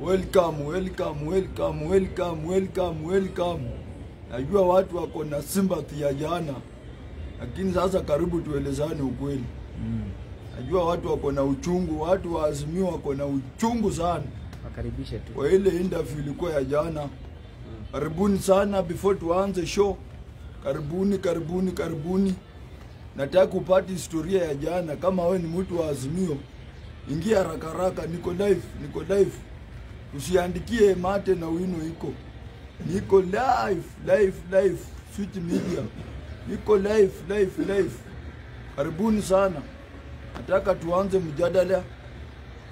welcome welcome welcome welcome welcome welcome. Najua watu wako na sympathy ya jana, lakini sasa karibu tuelezane ukweli. Najua watu wako na uchungu, watu wa Azimio wako na uchungu sana Wakaribishe tu. kwa ile interview ilikuwa ya jana. Karibuni sana, before tuanze show, karibuni karibuni karibuni. Nataka kupata historia ya jana. Kama we ni mtu wa Azimio, ingia haraka haraka, niko live, niko live. Usiandikie mate na wino iko. Niko live live live, Switch Media, niko live live live. Karibuni sana, nataka tuanze mjadala.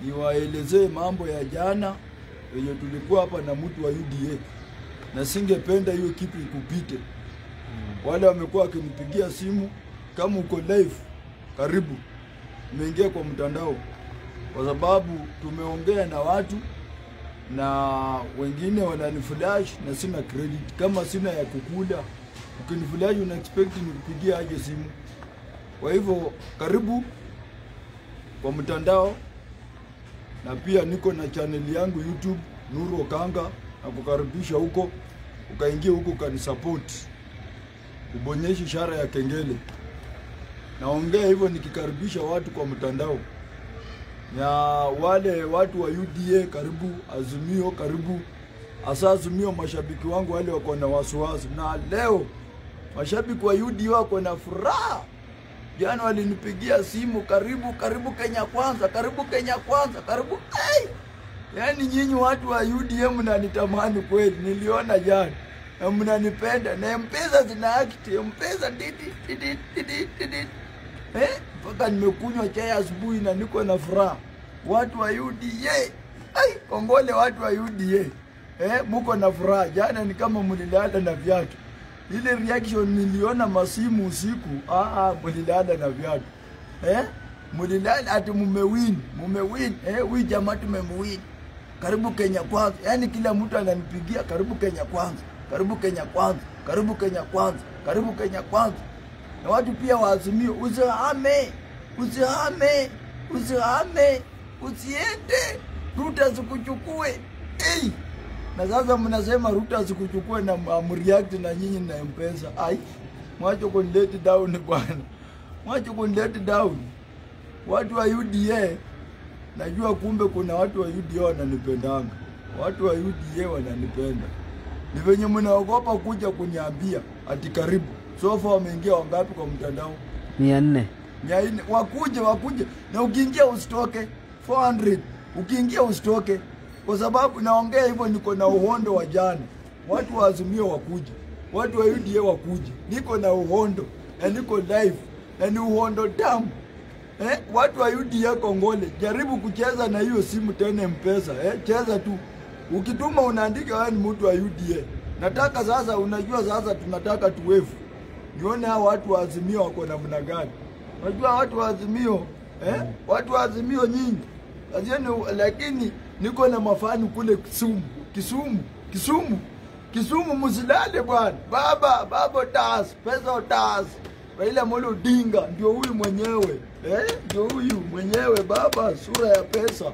Niwaelezee mambo ya jana yenye tulikuwa hapa na mtu wa UDA, na singependa hiyo kitu ikupite. Wale wamekuwa wakinipigia simu, kama uko live, karibu. Umeingia kwa mtandao, kwa sababu tumeongea na watu na wengine wananiflash na sina credit. Kama sina ya kukula, ukiniflash una expect nikupigie aje simu? Kwa hivyo karibu kwa mtandao na pia niko na chaneli yangu YouTube Nuru Okanga, na kukaribisha huko, ukaingia huko ukanisupport, ubonyeshe ishara ya kengele. Naongea hivyo nikikaribisha watu kwa mtandao, na wale watu wa UDA karibu, Azimio karibu, hasa Azimio, mashabiki wangu wale wako na wasiwasi, na leo mashabiki wa UDA wako na furaha. Jana walinipigia simu, karibu karibu Kenya kwanza, karibu Kenya kwanza, karibu. Hey! Yaani nyinyi watu wa UDA mnanitamani kweli, niliona jana. Na mnanipenda. Na mpesa zina act. Mpesa didi didi didi didi eh, mpaka nimekunywa chai asubuhi na niko na furaha. Watu wa UDA ai, kongole watu wa UDA eh, muko na furaha. Jana ni kama mlilala na viatu. Ile reaction niliona masimu usiku, ah, ah, mlilala na viatu. Eh, Mlilala ati mumewin, mumewin. Eh, huyu jamaa tumemwin. Karibu Kenya kwanza, yaani kila mtu ananipigia karibu Kenya kwanza, karibu Kenya kwanza, karibu Kenya kwanza, karibu Kenya kwanza. Na watu pia waazimio, usihame, usihame, usihame, usiende, Ruta zikuchukue. hey! na sasa mnasema Ruta zikuchukue na amreact na nyinyi na mpesa. Ai, mwache let down bwana, mwache let down. Watu wa UDA najua, kumbe kuna watu wa UDA wananipendanga, watu wa UDA wananipenda. Ni venye mnaogopa kuja kuniambia ati karibu. Sofa wameingia wangapi kwa mtandao? Mia nne. Mia nne. Wakuje, wakuje, na ukiingia usitoke 400 ukiingia usitoke. Kwa sababu naongea hivyo, niko na uhondo wa jana. Watu wa Azimio wakuje, watu wa UDA wakuje, niko na uhondo. Na niko live. Na ni uhondo tamu. Eh. Watu wa UDA kongole, jaribu kucheza na hiyo simu tena mpesa. Eh, cheza tu, ukituma unaandika wewe ni mtu wa UDA. Nataka sasa, unajua sasa tunataka tuwefu, nione hao watu wa Azimio wako namna gani. Unajua watu wa Azimio eh, watu wa Azimio Azieni, lakini niko na mafani kule Kisumu, Kisumu, Kisumu, Kisumu. Msilale bwana, baba baba tas pesa utas. Raila Amolo Odinga ndio huyu mwenyewe eh, ndio huyu mwenyewe baba, sura ya pesa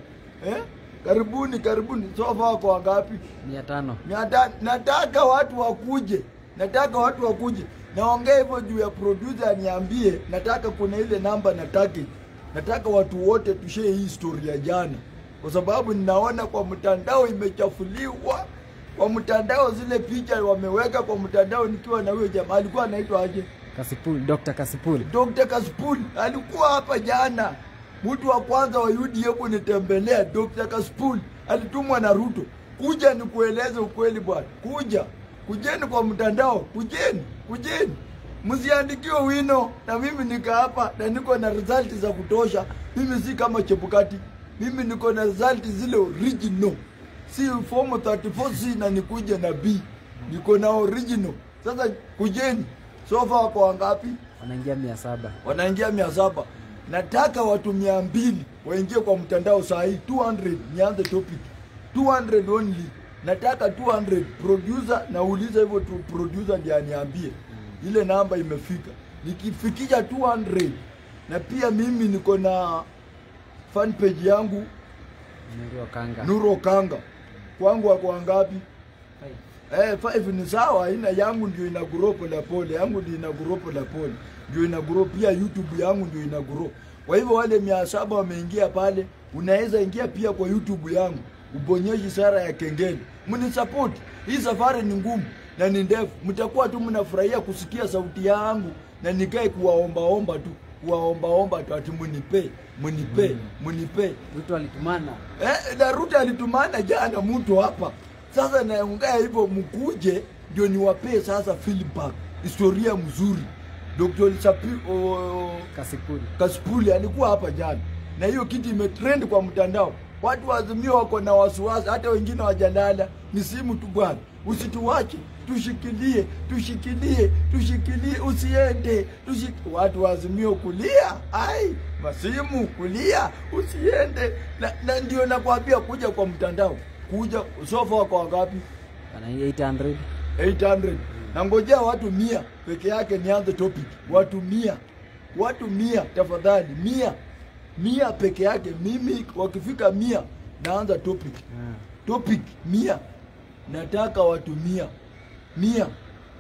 eh. Karibuni, karibuni. Sofa wako wangapi? Mia tano. Nataka watu wakuje, nataka watu wakuje. Naongea hivyo juu ya producer aniambie, nataka kuna ile namba nataka nataka watu wote tushee hii story ya jana, kwa sababu ninaona kwa mtandao imechafuliwa. Kwa mtandao zile picha wameweka kwa mtandao, nikiwa na huyo jamaa alikuwa anaitwa aje, kasipuli Dr. Kasipul. Dr. Kasipul alikuwa hapa jana, mtu wa kwanza wa UDA kunitembelea. Dr. Kasipul alitumwa na Ruto, kuja nikueleze ukweli bwana, kuja kujeni kwa mtandao, kujeni, kujeni msiandikiwe wino na mimi nika hapa na niko na result za kutosha. Mimi si kama Chebukati, mimi niko na result zile original, si form 34C na nikuje na B, niko na original. Sasa kujeni. Sofa wako wangapi? Wanaingia mia saba. Wanaingia mia saba. Nataka watu mia mbili waingie kwa mtandao saa hii 200. Nianze topic 200 only. Nataka 200 producer, nauliza hivyo tu producer ndiye aniambie ile namba imefika. Nikifikisha 200 na pia mimi niko na fan page yangu Nuru Okanga. Nuru Okanga. kwangu wako wangapi? Eh, five ni sawa, ina yangu ndio ina grow pole pole, yangu ndio ina grow pole pole, ndio ina grow pia. YouTube yangu ndio ina grow. Kwa hivyo wale mia saba wameingia pale, unaweza ingia pia kwa YouTube yangu ubonyeshi sara ya kengele, mnisupport. Hii safari ni ngumu na ni ndefu, mtakuwa tu mnafurahia kusikia sauti yangu na nikae kuwaombaomba tu kuwaombaomba tu ati munipe munipe munipe Ruto alitumana. Eh, na Ruto alitumana jana mtu hapa. Sasa naongea hivyo mkuje ndio niwapee sasa feedback. Historia mzuri. Dr. Chapi, oh, Kasipuli. Kasipuli alikuwa hapa jana. Na hiyo kitu imetrend kwa mtandao. Watu wazimio wako na wasiwasi, hata wengine wajalala. Ni simu tu bwana. Usituache, tushikilie, tushikilie, tushikilie, usiende. Tushik... Watu wazimio kulia, ai, masimu kulia, usiende. Na, na ndio nakwambia kuja kwa mtandao. Kuja sofa wako wangapi? Ana 800. 800 na ngojea watu mia peke yake nianze topic watu mia watu mia tafadhali mia mia peke yake mimi wakifika mia naanza topic yeah. topic mia nataka watu mia mia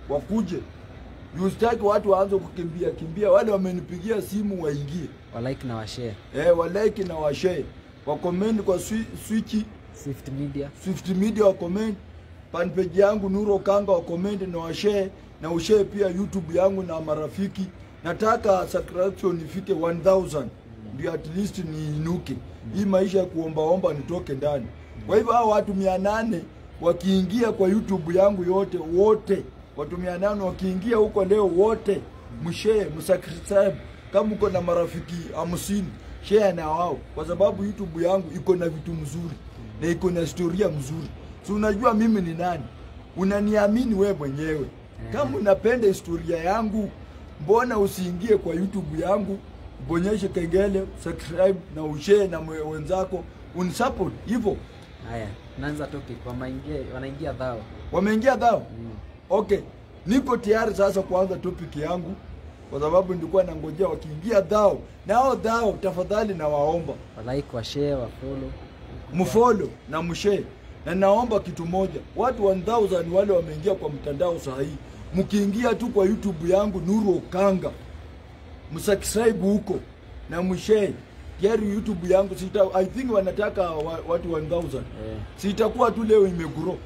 wakuje Yustaki watu waanze kukimbia kimbia, wale wamenipigia simu waingie, Walike na washare. eh, walike na washare, wakomenti kwa switch Swift Media. Swift Media wa comment, fanpage yangu Nuro Kanga wa comment na washare na ushare pia YouTube yangu na marafiki. Nataka subscription ifike 1000 ndio at least niinuke. Hii maisha ya kuombaomba nitoke ndani. Kwa hivyo hao watu 800 wakiingia kwa YouTube yangu yote wote, watu 800 wakiingia huko leo wote, mshare, msubscribe kama uko na marafiki hamsini share na wao, kwa sababu YouTube yangu iko na vitu mzuri na iko na historia mzuri. Si unajua mimi ni nani? Unaniamini we mwenyewe. Kama unapenda historia yangu, mbona usiingie kwa YouTube yangu, bonyeshe kengele, subscribe na ushare na wenzako, unisupport hivyo. Haya, naanza topic. Wanaingia wanaingia dhao. Wameingia dhao? Mm. Okay, niko tayari sasa kuanza topic yangu kwa sababu nilikuwa nangojea wakiingia dhao. Nao dhao, tafadhali nawaomba share, wa follow. mfollow na mshare, na naomba kitu moja, watu 1000 wale wameingia kwa mtandao sahihi, mkiingia tu kwa YouTube yangu Nuru Okanga, msubscribe huko na mshare tayari YouTube yangu sita, I think wanataka wa, watu 1000 yeah. sitakuwa tu leo imegrow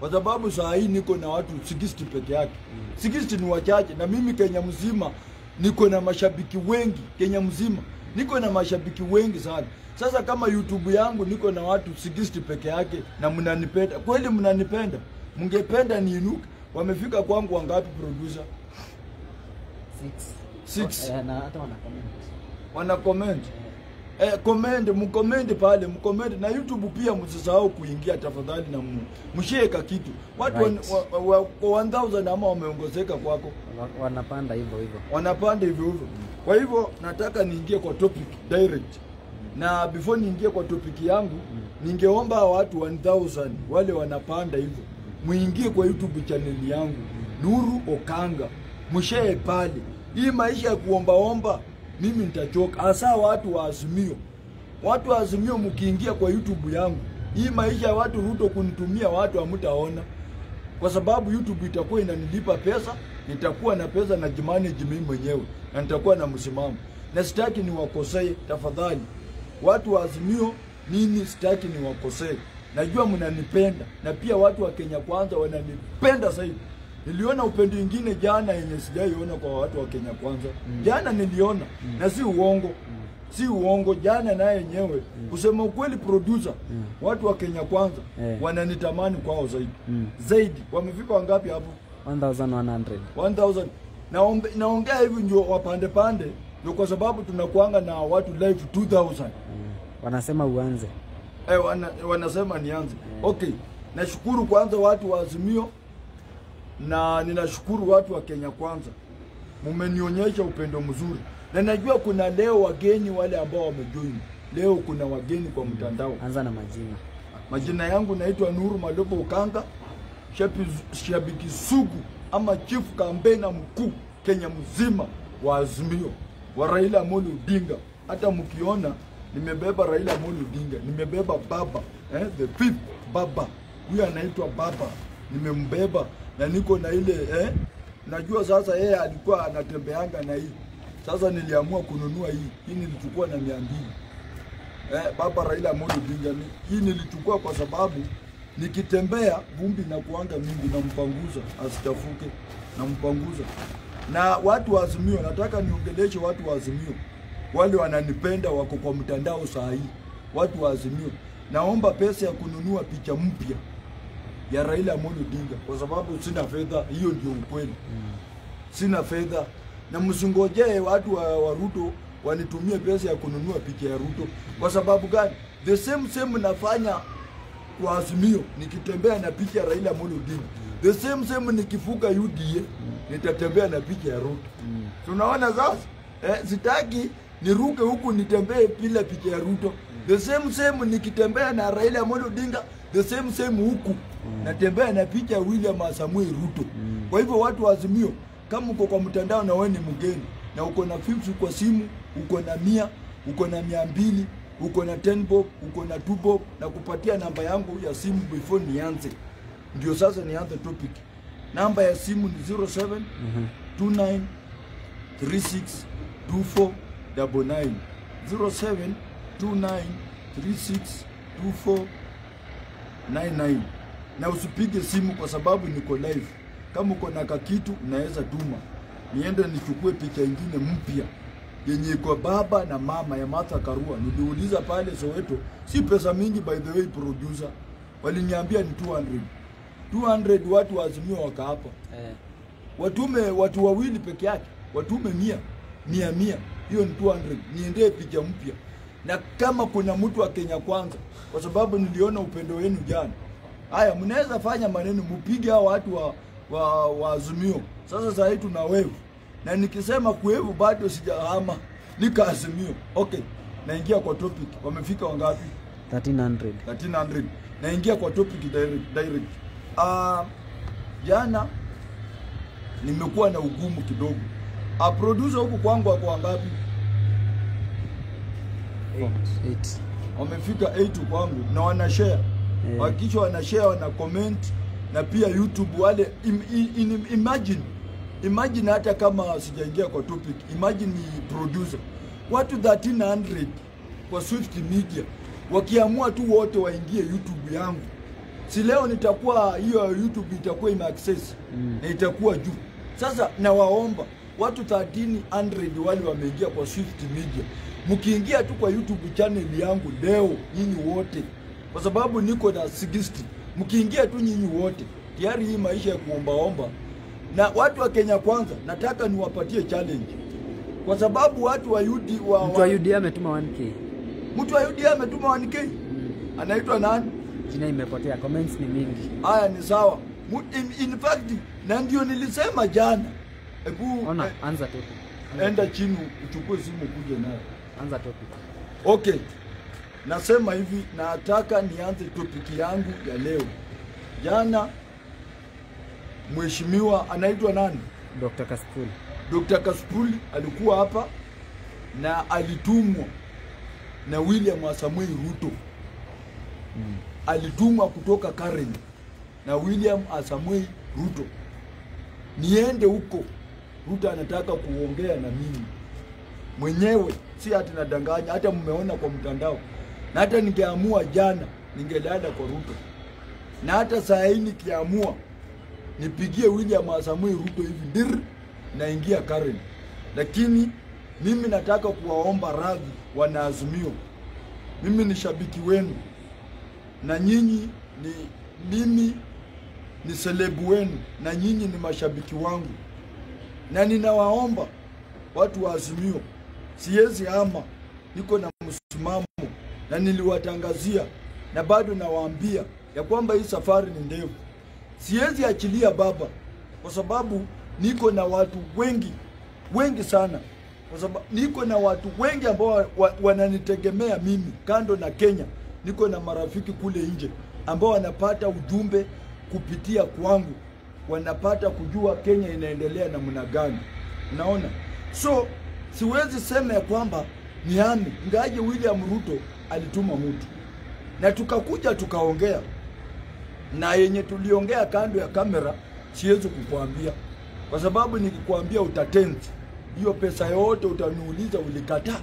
kwa sababu saa hii niko na watu 60 peke yake. mm. 60 ni wachache, na mimi Kenya mzima niko na mashabiki wengi. Kenya mzima niko na mashabiki wengi sana. Sasa kama YouTube yangu niko na watu 60 peke yake na mnanipenda kweli, mnanipenda, mngependa niinuke. Wamefika kwangu wangapi, producer? Six. Six. Eh, na hata wana comment. Wana comment Eh, comment mcomment pale mcomment na YouTube pia msisahau kuingia tafadhali na mu- msheka kitu. Watu Right. wa, wa, wa, wa 1000 ama wameongezeka kwako. Wa- Wanapanda hivyo hivyo. wanapanda hivyo hivyo. Kwa hivyo nataka niingie kwa topic direct. Na before niingie kwa topic yangu ningeomba watu 1000 wale wanapanda hivyo. Muingie kwa YouTube channel yangu. Nuru Okanga. Mshee pale. Hii maisha ya kuombaomba mimi nitachoka hasa watu wa Azimio watu wa Azimio mkiingia kwa YouTube yangu hii maisha ya watu Ruto kunitumia watu hamtaona kwa sababu YouTube itakuwa inanilipa pesa, nitakuwa na pesa na jimanage mimi mwenyewe na nitakuwa na msimamo, na sitaki niwakosee. Tafadhali watu wa Azimio, mimi sitaki niwakosee. Najua mnanipenda na pia watu wa Kenya Kwanza wananipenda zaidi. Niliona upendo ingine jana yenye sijaiona kwa watu wa Kenya Kwanza. Mm. Jana niliona mm. na si uongo mm. si uongo. Jana naye yenyewe mm. kusema ukweli, producer, mm. watu wa Kenya Kwanza yeah. wananitamani kwao zaidi Mm. zaidi. Wamefika wangapi hapo? 1100. 1000 naombe naongea hivi ndio wapande pande, ndio kwa sababu tunakuanga na watu live 2000 Mm. Wanasema uanze. eh, wana, wanasema nianze. Okay, nashukuru kwanza watu wa Azimio na ninashukuru watu wa Kenya Kwanza, mumenionyesha upendo mzuri, na najua kuna leo wageni wale ambao wamejoin leo. Kuna wageni kwa mtandao. Anza na majina. Majina yangu naitwa Nuru Malobo Ukanga, shabiki sugu ama chief kambena mkuu Kenya mzima wa Azimio wa Raila Amolo Odinga. Hata mkiona nimebeba Raila Amolo Odinga, nimebeba baba eh, the fifth baba huyu anaitwa baba, nimembeba na niko na ile eh, najua sasa yeye alikuwa anatembeanga na hii. Sasa niliamua kununua hii, hii nilichukua na mia mbili eh, baba Raila Amolo Odinga. Hii nilichukua kwa sababu nikitembea vumbi na kuanga mingi, nampanguza asichafuke, nampanguza. Na watu wa Azimio, nataka niongeleshe watu wa Azimio, wale wananipenda wako kwa mtandao saa hii, watu wa Azimio, naomba pesa ya kununua picha mpya ya Raila Amolo Odinga kwa sababu sina fedha. Hiyo ndio ukweli mm. sina fedha na msingojee watu wa, wa Ruto wanitumie pesa ya kununua picha ya Ruto. Kwa sababu gani? The same same nafanya kwa Azimio nikitembea na picha ya Raila Amolo Odinga. The same same nikifuka UDA nitatembea na picha ya Ruto. Mm. Tunaona sasa eh, sitaki niruke huku nitembee bila picha ya Ruto. The same same nikitembea na Raila Amolo Odinga, the same same huku natembea na picha ya William Samuel Ruto. mm. Kwa hivyo watu wa Azimio, kama uko kwa mtandao na wewe ni mgeni na uko na 50 kwa simu, uko na mia, uko na mia mbili, uko na 10 bob, uko na 2 bob, na kupatia namba yangu ya simu before nianze. Ndio sasa nianze topic. Namba ya simu ni 07 mm -hmm. 29 362499 0729362499 na usipige simu kwa sababu niko live. Kama uko na kakitu unaweza tuma. Niende nichukue picha ingine mpya. Yenye iko baba na mama ya Martha Karua. Niliuliza pale Soweto, si pesa mingi by the way, producer. Waliniambia ni 200 200 watu waazimio waka hapa. Eh, watume watu wawili peke yake, watume mia. Mia mia, hiyo ni 200. Niendee picha mpya, na kama kuna mtu wa Kenya Kwanza, kwa sababu niliona upendo wenu jana. Haya, mnaweza fanya maneno, mpige hao watu wa, wa, wa Azimio. Sasa saa hii tuna wevu, na nikisema kuwevu bado sijahama, nika Azimio. Okay, naingia kwa topic. Wamefika wangapi? 1300 1300 naingia kwa topic direct, direct. Uh, jana nimekuwa na ugumu kidogo. A producer huku kwangu ako wangapi? 8 Wamefika 8 kwangu na wana share. Eh. Hakikisha wana comment na pia YouTube wale im, im, imagine imagine hata kama sijaingia kwa topic, imagine ni producer watu 1300 kwa Swift Media wakiamua tu wote waingie YouTube yangu, si leo nitakuwa hiyo YouTube itakuwa ime access Mm. na itakuwa juu. Sasa nawaomba watu 1300 wale wameingia kwa Swift Media, mkiingia tu kwa YouTube channel yangu leo nyinyi wote, kwa sababu niko na 60 mkiingia tu nyinyi wote, tayari hii maisha ya kuombaomba. Na watu wa Kenya Kwanza, nataka niwapatie challenge, kwa sababu watu wa UD wa, mtu wa UDA ametuma 1k mtu wa UD ametuma 1K anaitwa nani? jina imepotea comments ni mingi. Haya, ni sawa. In fact, na ndio nilisema jana, hebu ona eh, anza topic enda chini uchukue simu kuje nayo. anza topic Okay, nasema hivi, nataka nianze topiki yangu ya leo. Jana mheshimiwa anaitwa nani, Dr. Kaspul Dr. Kaspuli alikuwa hapa na alitumwa na William Samoei Ruto mm. alitumwa kutoka Karen na William Samoei Ruto, niende huko. Ruto anataka kuongea na mimi. Mwenyewe, si ati nadanganya. Hata mmeona kwa mtandao, na hata ningeamua jana ningelala kwa Ruto, na hata saa hii nikiamua nipigie William Samoei Ruto hivi dir, naingia Karen, lakini mimi nataka kuwaomba radhi wanaazimio. Mimi ni shabiki wenu. Na nyinyi ni mimi ni selebu wenu. Na nyinyi ni mashabiki wangu, na ninawaomba watu wa Azimio, siwezi ama, niko na msimamo na niliwatangazia na bado nawaambia ya kwamba hii safari ni ndefu. Siwezi achilia baba, kwa sababu niko na watu wengi wengi sana, kwa sababu niko na watu wengi ambao wa, wa, wananitegemea mimi. Kando na Kenya, niko na marafiki kule nje ambao wanapata ujumbe kupitia kwangu, wanapata kujua Kenya inaendelea namna gani. Unaona, so siwezi sema ya kwamba niame, ngaje William Ruto alituma mtu. Na tukakuja tukaongea. Na yenye tuliongea kando ya kamera siwezi kukuambia, kwa sababu nikikwambia utatenzi. Hiyo pesa yote utaniuliza ulikataa.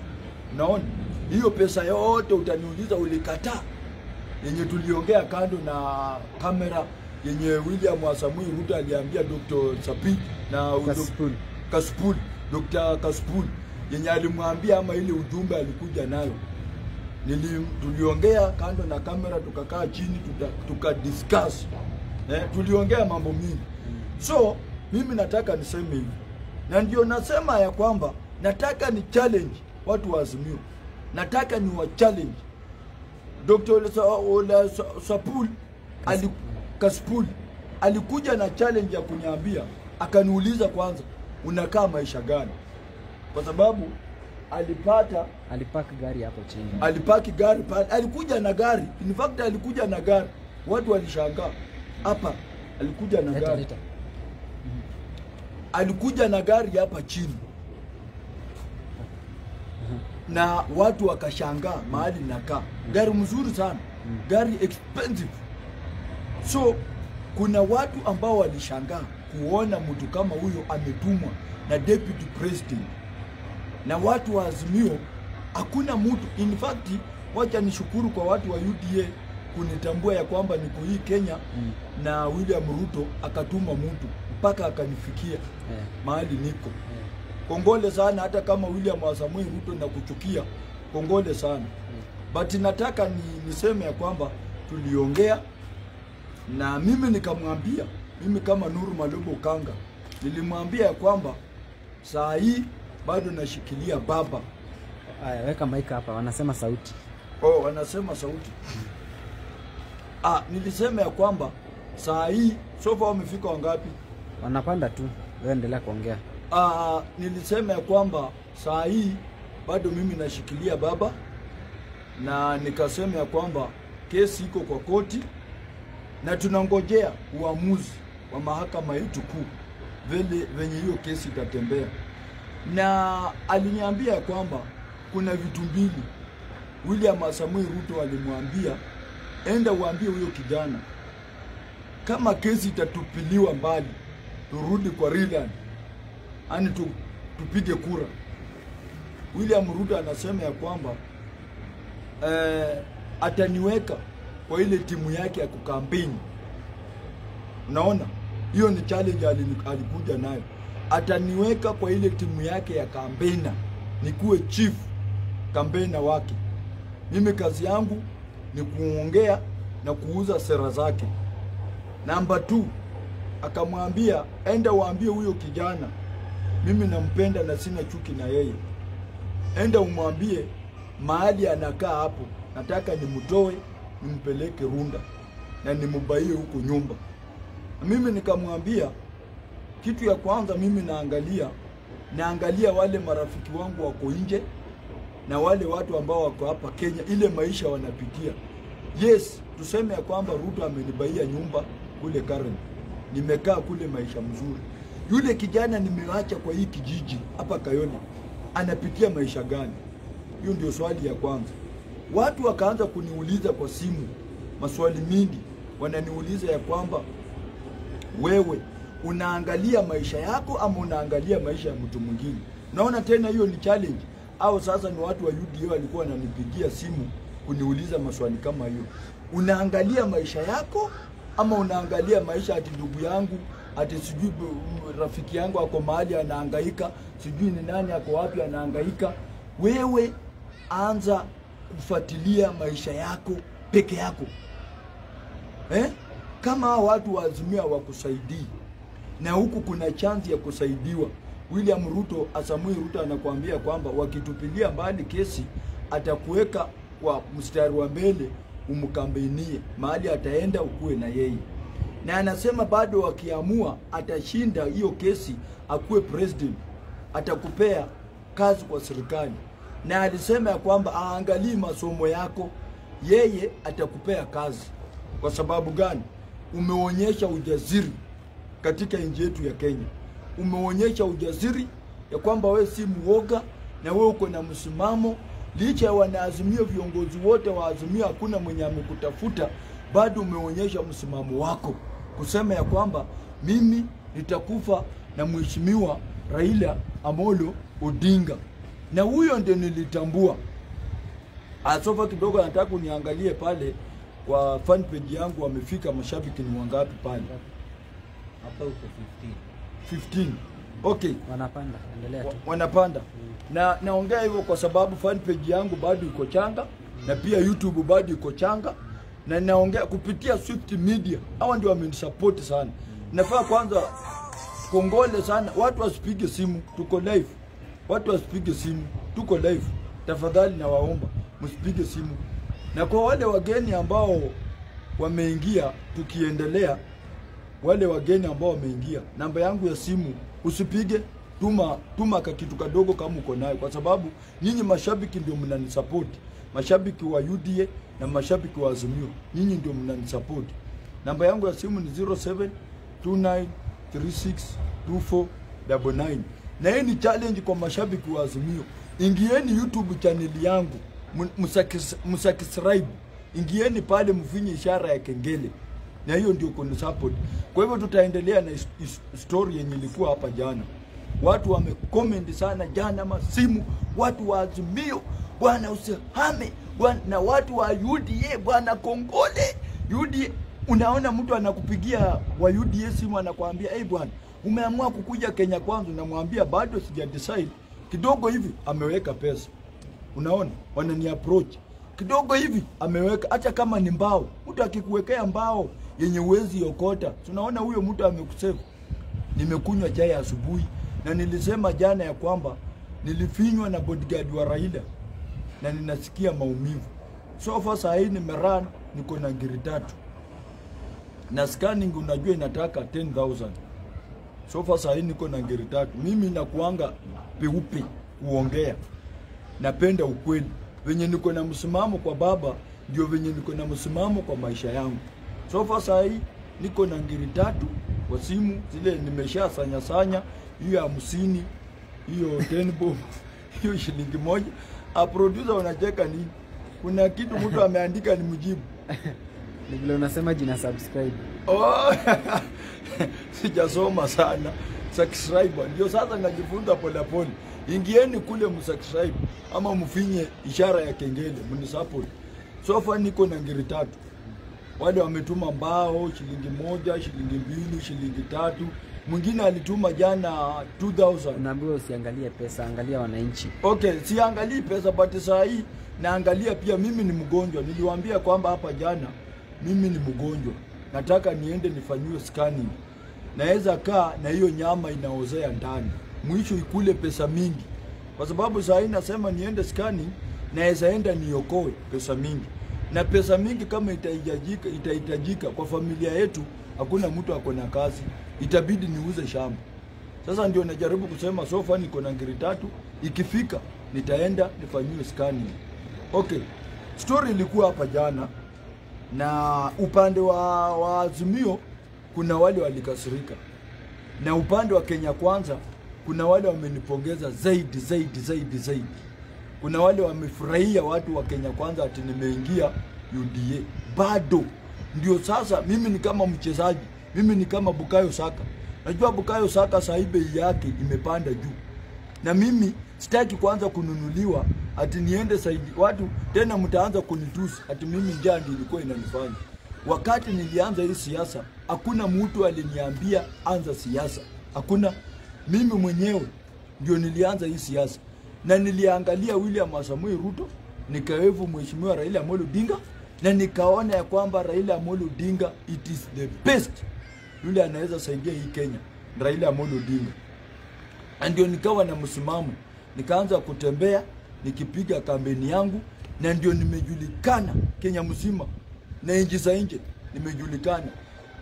Naona hiyo pesa yote utaniuliza ulikataa, yenye tuliongea kando na kamera, yenye William Samoei Ruto aliambia Dr. sapi na Kasipul. Kasipul, Dr. Kasipul yenye alimwambia ama ile ujumbe alikuja nayo Nili, tuliongea kando na kamera, tukakaa chini tuka, tuka discuss eh, tuliongea mambo mingi. So mimi nataka niseme hivi, na ndio nasema ya kwamba nataka ni challenge watu wa Azimio, nataka ni wa challenge Dr. Sapul ali, Kasipul alikuja na challenge ya kuniambia, akaniuliza kwanza, unakaa maisha gani? Kwa sababu alipata Alipaki gari hapo chini. alipaki gari pale, alikuja na gari. In fact alikuja na gari, watu walishangaa hapa, alikuja na gari, leta. alikuja na gari hapa chini na watu wakashangaa mahali nakaa, gari mzuri sana, gari expensive. So kuna watu ambao walishangaa kuona mtu kama huyo ametumwa na deputy president na watu wa Azimio hakuna mtu. In fact, wacha nishukuru kwa watu wa UDA kunitambua ya kwamba niko hii Kenya Mm. na William Ruto akatuma mtu mpaka akanifikia yeah. mahali niko. yeah. Kongole sana, hata kama William Samoei Ruto nakuchukia, kongole sana yeah. but nataka ni, niseme ya kwamba tuliongea na mimi nikamwambia, mimi kama Nuru Malubo Kanga nilimwambia ya kwamba saa hii bado nashikilia baba. Aya, weka maika hapa, wanasema sauti. Oh, wanasema sauti. Ah, nilisema ya kwamba saa hii sofa wamefika wangapi? Wanapanda tu, wewe endelea kuongea. Ah, nilisema ya kwamba saa hii bado mimi nashikilia baba, na nikasema ya kwamba kesi iko kwa koti na tunangojea uamuzi wa mahakama yetu kuu vile venye hiyo kesi itatembea, na aliniambia kwamba kuna vitu mbili William Samoei Ruto alimwambia, enda uambie huyo kijana kama kesi itatupiliwa mbali, turudi kwa Riland ani tu, tupige kura. William Ruto anasema ya kwamba eh, ataniweka kwa ile timu yake ya kukampeni. Unaona, hiyo ni challenge alikuja nayo, ataniweka kwa ile timu yake ya kampena, nikuwe chief kampena wake. Mimi kazi yangu ni kuongea na kuuza sera zake. Namba tu akamwambia enda waambie huyo kijana mimi nampenda na sina chuki na yeye. Enda umwambie mahali anakaa hapo, nataka nimtoe nimpeleke Runda na nimubaie huko nyumba. Na mimi nikamwambia kitu ya kwanza, mimi naangalia naangalia wale marafiki wangu wako nje na wale watu ambao wako hapa Kenya, ile maisha wanapitia. Yes, tuseme ya kwamba Ruto amenibaia nyumba kule Karen, nimekaa kule maisha mzuri. Yule kijana nimewacha kwa hii kijiji hapa Kayole, anapitia maisha gani? Hiyo ndio swali ya kwanza. Watu wakaanza kuniuliza kwa simu maswali mingi, wananiuliza ya kwamba wewe unaangalia maisha yako ama unaangalia maisha ya mtu mwingine? Naona tena hiyo ni challenge. Au sasa ni watu wa UDA walikuwa wananipigia simu kuniuliza maswali kama hiyo, unaangalia maisha yako ama unaangalia maisha ati ndugu yangu ati sijui rafiki yangu ako mahali anaangaika, sijui ni nani ako wapi anahangaika. Wewe anza kufuatilia maisha yako peke yako eh? Kama watu wa Azimio hawakusaidii na huku kuna chansi ya kusaidiwa. William Ruto, Asamui Ruto anakuambia kwamba wakitupilia mbali kesi atakuweka kwa mstari wa mbele umkambenie mahali ataenda ukuwe na yeye, na anasema bado wakiamua atashinda hiyo kesi akuwe president, atakupea kazi kwa serikali, na alisema ya kwamba aangalii masomo yako, yeye atakupea kazi. Kwa sababu gani? Umeonyesha ujasiri katika nchi yetu ya Kenya. Umeonyesha ujasiri ya kwamba wewe si muoga na wewe uko na msimamo licha ya wanaazimio, viongozi wote waazimio, hakuna mwenye amekutafuta, bado umeonyesha msimamo wako kusema ya kwamba mimi nitakufa na mheshimiwa Raila Amolo Odinga, na huyo ndio nilitambua. Asofa kidogo, nataka kuniangalie pale kwa fan page yangu, wamefika mashabiki ni wangapi pale? Hapa uko 15. 15. Okay, Wanapanda, endelea tu. wanapanda na naongea hivyo kwa sababu fan page yangu bado iko changa na pia YouTube bado iko changa, na naongea kupitia Swift Media. Hawa ndio wamenisupport sana. Nafaa kwanza kongole sana, watu wasipige simu, tuko live. Watu wasipige simu, tuko live. Tafadhali nawaomba msipige simu, na kwa wale wageni ambao wameingia, tukiendelea wale wageni ambao wameingia, namba yangu ya simu usipige, tuma tuma ka kitu kadogo kama uko nayo, kwa sababu nyinyi mashabiki ndio mnanisapoti, mashabiki wa UDA na mashabiki wa Azimio, nyinyi ndio mnanisapoti. Namba yangu ya simu ni 0729362499 na hii ni challenge kwa mashabiki wa Azimio. Ingieni YouTube channel yangu, msubscribe, ingieni pale, mfinye ishara ya kengele na hiyo ndio kuni support. Kwa hivyo tutaendelea na story yenye ilikuwa hapa jana. Watu wamecomment sana jana, masimu, watu wa Azimio, bwana usihame bwana, na watu wa UDA bwana, kongole UDA. Unaona mtu anakupigia wa UDA simu anakuambia hey, bwana umeamua kukuja Kenya kwanza, namwambia bado sija decide. Kidogo hivi ameweka pesa. Unaona? Wanani approach kidogo hivi ameweka hata kama ni mbao mtu akikuwekea mbao yenye uwezi okota. Tunaona huyo mtu amekusave? Nimekunywa chai asubuhi na nilisema jana ya kwamba nilifinywa na bodyguard wa Raila na ninasikia maumivu. Sofa saa hii nimeran niko na ngiri tatu. Na scanning unajua inataka 10000 so sahii niko na ngeri tatu mimi nakuanga peupe kuongea napenda ukweli. Venye niko na msimamo kwa baba, ndio venye niko na msimamo kwa maisha yangu. Sofa sahii niko na ngeri tatu kwa simu zile nimesha sanya sanya, hiyo hamsini, hiyo ten bob, hiyo shilingi moja. A producer unacheka nini? Kuna kitu mtu ameandika ni mjibu. Ni vile unasema jina subscribe. Oh, sijasoma sana subscribe, ndio sasa najifunza polepole. Ingieni kule msubscribe ama mfinye ishara ya kengele mnisupport. So far niko na ngiri tatu. Wale wametuma mbao shilingi moja, shilingi mbili, shilingi tatu. Mwingine alituma jana 2000. Unaambiwa usiangalie pesa, angalia wananchi. Okay, siangalii pesa but saa hii naangalia pia mimi ni mgonjwa. Niliwaambia kwamba hapa jana mimi ni mgonjwa. Nataka niende nifanyiwe scanning. Naweza kaa na hiyo nyama inaozea ndani. Mwisho ikule pesa mingi. Kwa sababu saa hii nasema niende scanning, naweza enda niokoe pesa mingi. Na pesa mingi kama itahitajika itahitajika kwa familia yetu, hakuna mtu ako na kazi. Itabidi niuze shamba. Sasa ndio najaribu kusema sofa niko na ngiri tatu, ikifika nitaenda nifanyiwe scanning. Okay, story ilikuwa hapa jana, na upande wa, wa Azimio kuna wale walikasirika, na upande wa Kenya Kwanza kuna wale wamenipongeza zaidi zaidi zaidi zaidi. Kuna wale wamefurahia watu wa Kenya Kwanza ati nimeingia UDA. Bado ndio sasa, mimi ni kama mchezaji, mimi ni kama Bukayo Saka. Najua Bukayo Saka saibe bei yake imepanda juu, na mimi sitaki kwanza kununuliwa ati niende saidi watu tena, mtaanza kunitusi ati mimi njaa ndio ilikuwa inanifanya. Wakati nilianza hii siasa, hakuna mtu aliniambia anza siasa, hakuna. Mimi mwenyewe ndio nilianza hii siasa, na niliangalia William Samoei Ruto, nikawevu Mheshimiwa Raila Amolo Odinga, na nikaona ya kwamba Raila Amolo Odinga it is the best yule anaweza saidia hii Kenya, Raila Amolo Odinga. Ndio nikawa na msimamo, nikaanza kutembea nikipiga kampeni yangu, na ndio nimejulikana Kenya mzima na nchi za nje nimejulikana,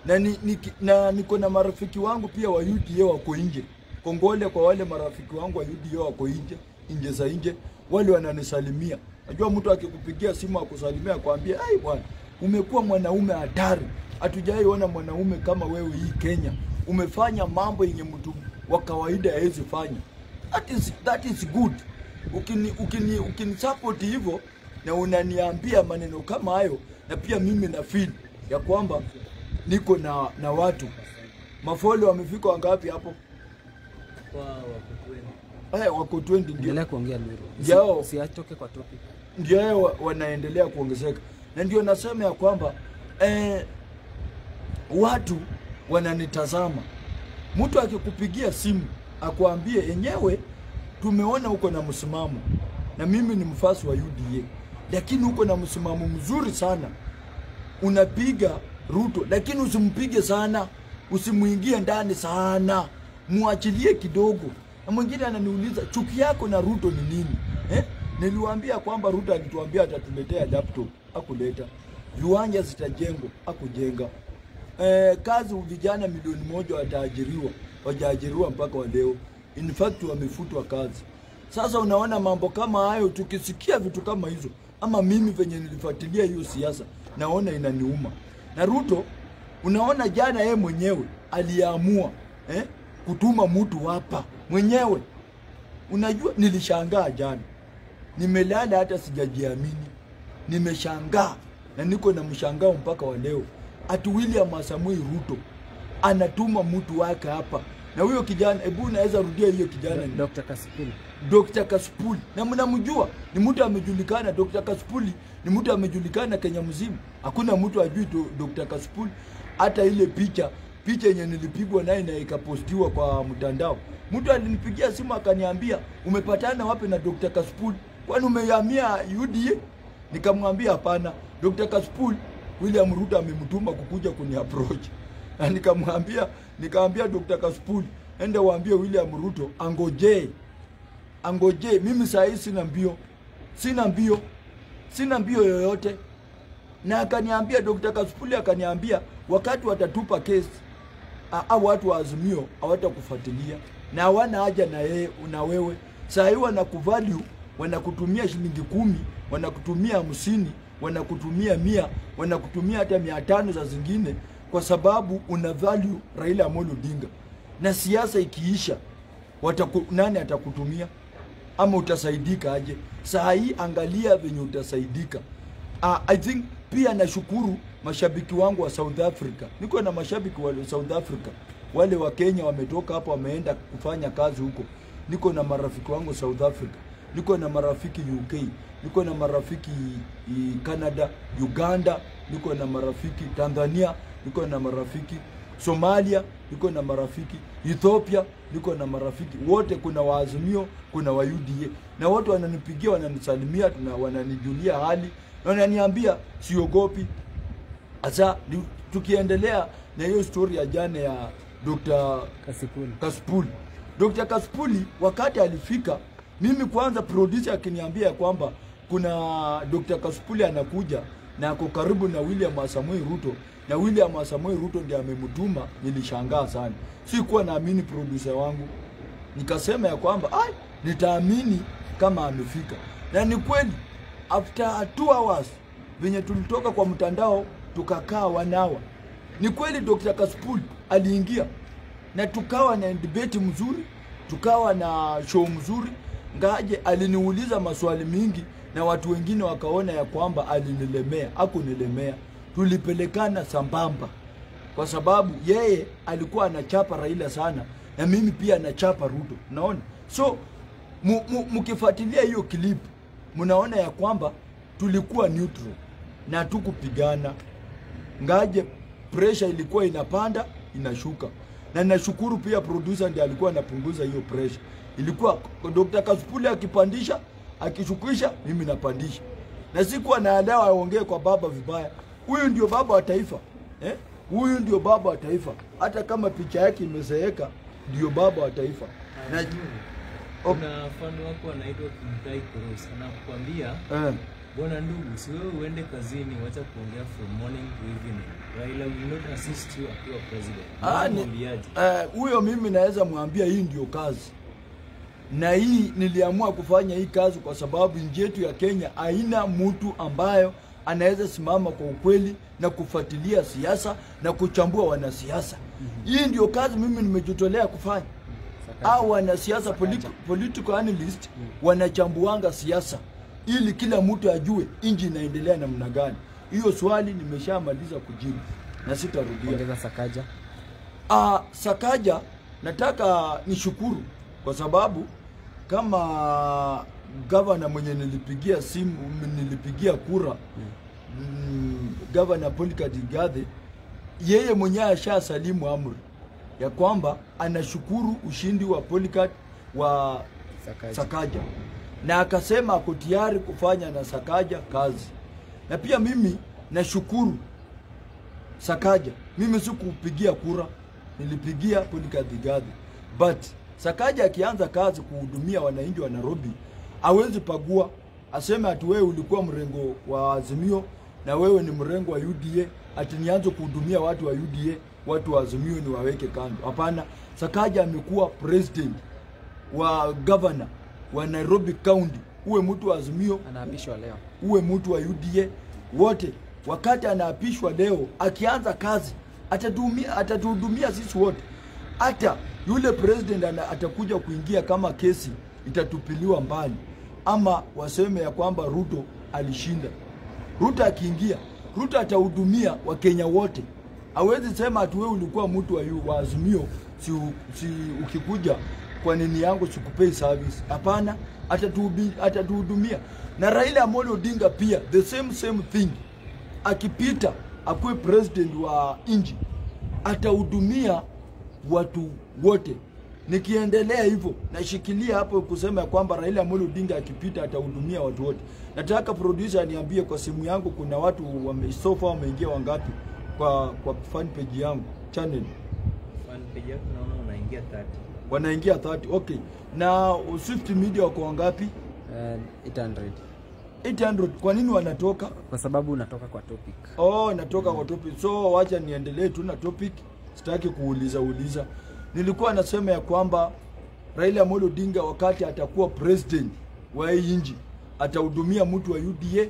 na, ni, ni, na niko na marafiki wangu pia wa UDA wako nje. Kongole kwa wale marafiki wangu wa UDA wako nje, nje za nje, wale wananisalimia. Najua mtu akikupigia simu akusalimia akwambia, ai bwana, umekuwa mwanaume hatari, hatujaiona mwanaume kama wewe hii Kenya, umefanya mambo yenye mtu wa kawaida hawezi fanya. That is, that is good. Ukini ukini ukinisupport hivyo na unaniambia maneno kama hayo, na pia mimi na feel ya kwamba niko na na watu mafolo wamefika wangapi hapo? Kwa wakukweni. Eh, wako 20 ndio Endelea kuongea Nuru. Ndio. siachoke Siatoke kwa topic. ndio hao wa- wanaendelea kuongezeka, na ndio nasema ya kwamba eh, watu wananitazama. Mtu akikupigia simu akuambie yenyewe, tumeona uko na msimamo, na mimi ni mfasi wa UDA, lakini uko na msimamo mzuri sana, unapiga Ruto, lakini usimpige sana, usimuingie ndani sana, muachilie kidogo. Na mwingine ananiuliza chuki yako na Ruto ni nini eh? Niliwaambia kwamba Ruto alituambia atatuletea laptop, akuleta. Viwanja zitajengwa, akujenga. Eh, kazi vijana milioni moja wataajiriwa, wajaajiriwa mpaka wa leo. In fact wamefutwa kazi. Sasa unaona mambo kama hayo, tukisikia vitu kama hizo, ama mimi venye nilifuatilia hiyo siasa, naona inaniuma. Na Ruto, unaona jana yeye mwenyewe aliamua eh, kutuma mtu hapa mwenyewe. Unajua, nilishangaa jana, nimelala hata sijajiamini, nimeshangaa na niko na mshangao mpaka wa leo. Ati William Samoei Ruto anatuma mtu wake hapa, na huyo kijana, hebu naweza rudia hiyo kijana ni Dr. Kasipuli. Dr. Kasipuli na mnamjua, ni mtu amejulikana. Dr. Kasipuli ni mtu amejulikana Kenya mzima, hakuna mtu ajui do- Dr. Kasipuli. Hata ile picha picha yenye nilipigwa naye na ikapostiwa kwa mtandao, mtu alinipigia simu akaniambia, umepatana wapi na Dr. Kasipuli? Kwani umehamia UDA? Nikamwambia hapana, Dr. Kasipuli William Ruto amemtuma kukuja kuni approach na nikamwambia nikaambia Dr. Kasipuli, ende waambie William Ruto angojee angoje. Mimi saa hii sina mbio, sina mbio, sina mbio yoyote. Na akaniambia Dr. Kasipuli akaniambia wakati watatupa kesi au watu wa Azimio hawatakufuatilia na hawana haja na yeye na wewe. Saa hii wanakuvalue, wanakutumia shilingi kumi, wanakutumia hamsini, wanakutumia mia, wanakutumia hata mia tano za zingine, kwa sababu una value Raila Amolo Odinga, na siasa ikiisha wataku, nani atakutumia ama utasaidika aje? Saa hii angalia venye utasaidika. Uh, I think pia nashukuru mashabiki wangu wa South Africa. Niko na mashabiki wa South Africa, wale wa Kenya wametoka hapa wameenda kufanya kazi huko. Niko na marafiki wangu South Africa, niko na marafiki UK, niko na marafiki Canada, Uganda, niko na marafiki Tanzania, niko na marafiki Somalia, niko na marafiki Ethiopia, niko na marafiki wote, kuna waazimio, kuna wa UDA na watu wananipigia, wananisalimia, tuna wananijulia hali na wananiambia siogopi. Sasa tukiendelea na hiyo story ya jana ya Dr. Kasipuli. Kasipuli. Dr. Kasipuli wakati alifika, mimi kwanza producer akiniambia ya kwamba kuna Dr. Kasipuli anakuja na ako karibu na William Samoei Ruto na William Samoei Ruto ndiye amemtuma, nilishangaa sana. Sikuwa naamini producer wangu. Nikasema ya kwamba ai, nitaamini kama amefika. Na ni kweli after two hours venye tulitoka kwa mtandao tukakaa wanawa, ni kweli Dr. Kasipul aliingia na tukawa na debate mzuri, tukawa na show mzuri. Ngaje aliniuliza maswali mingi na watu wengine wakaona ya kwamba alinilemea. Hakunilemea, tulipelekana sambamba, kwa sababu yeye alikuwa anachapa Raila sana na mimi pia anachapa Ruto, naona so mkifuatilia hiyo clip mnaona ya kwamba tulikuwa neutral na tukupigana ngaje pressure ilikuwa inapanda inashuka, na nashukuru pia producer ndiye alikuwa anapunguza hiyo pressure. Ilikuwa Dr. Kasipuli akipandisha, akishukisha, mimi napandisha, na sikuwa naelewa aongee kwa baba vibaya. Huyu ndio baba wa taifa eh? Huyu ndio baba wa taifa, hata kama picha yake imezeeka, ndio baba wa taifa. Na, Kuna fani wako anaitwa Kimtai Koros anakuambia eh, bwana ndugu, si wewe uende kazini, wacha kuongea from morning to evening. Raila will not assist you akiwa president. Ah, uh, eh, huyo mimi naweza mwambia hii ndio kazi, na hii niliamua kufanya hii kazi kwa sababu nchi yetu ya Kenya haina mtu ambayo anaweza simama kwa ukweli na kufuatilia siasa na kuchambua wanasiasa. Mm Hii ndio kazi mimi nimejitolea kufanya. Au wanasiasa politi- political analyst wanachambuanga siasa ili kila mtu ajue nchi inaendelea namna gani. Hiyo swali nimeshamaliza kujibu na sitarudia. ongeza Sakaja. Ah, Sakaja nataka nishukuru kwa sababu kama gavana mwenye nilipigia simu nilipigia kura mm, gavana Polycarp Igathe yeye mwenyewe ashasalimu amri ya kwamba anashukuru ushindi wa Polycarp wa Sakaja. Sakaja na akasema ako tayari kufanya na Sakaja kazi, na pia mimi nashukuru Sakaja. Mimi sikupigia kura, nilipigia Polycarp Igathe, but Sakaja akianza kazi kuhudumia wananchi wa Nairobi hawezi pagua aseme ati wewe ulikuwa mrengo wa Azimio na wewe ni mrengo wa UDA, ati nianze kuhudumia watu wa UDA, watu wa Azimio ni waweke kando. Hapana, Sakaja amekuwa president wa governor wa Nairobi County, uwe mtu wa Azimio Anaapishwa leo. uwe mtu wa UDA wote, wakati anaapishwa leo, akianza kazi atatuhudumia atatuhudumia sisi wote. Hata yule president atakuja kuingia kama kesi itatupiliwa mbali, ama waseme ya kwamba Ruto alishinda. Ruto akiingia, Ruto atahudumia Wakenya wote. Hawezi sema ati wewe ulikuwa mtu wa, wa Azimio si, si ukikuja kwa nini yangu sikupei service. Hapana, atatuhudumia. Na Raila Amolo Odinga pia the same same thing, akipita akuwe president wa nchi atahudumia watu wote. Nikiendelea hivyo, nashikilia hapo kusema ya kwamba Raila Amolo Odinga akipita atahudumia watu wote. Nataka producer aniambie kwa simu yangu kuna watu wame, so far wameingia wangapi kwa kwa fan page yangu channel Fan page yako naona unaingia 30. wanaingia 30 okay. Na Swift Media wako wangapi? Uh, 800. 800. Kwa nini wanatoka? Kwa sababu unatoka kwa topic. Oh, natoka mm. kwa topic. So wacha niendelee tu na topic, sitaki kuuliza uliza. Nilikuwa nasema ya kwamba Raila Amolo Odinga wakati atakuwa president wa hii nchi atahudumia mtu wa UDA,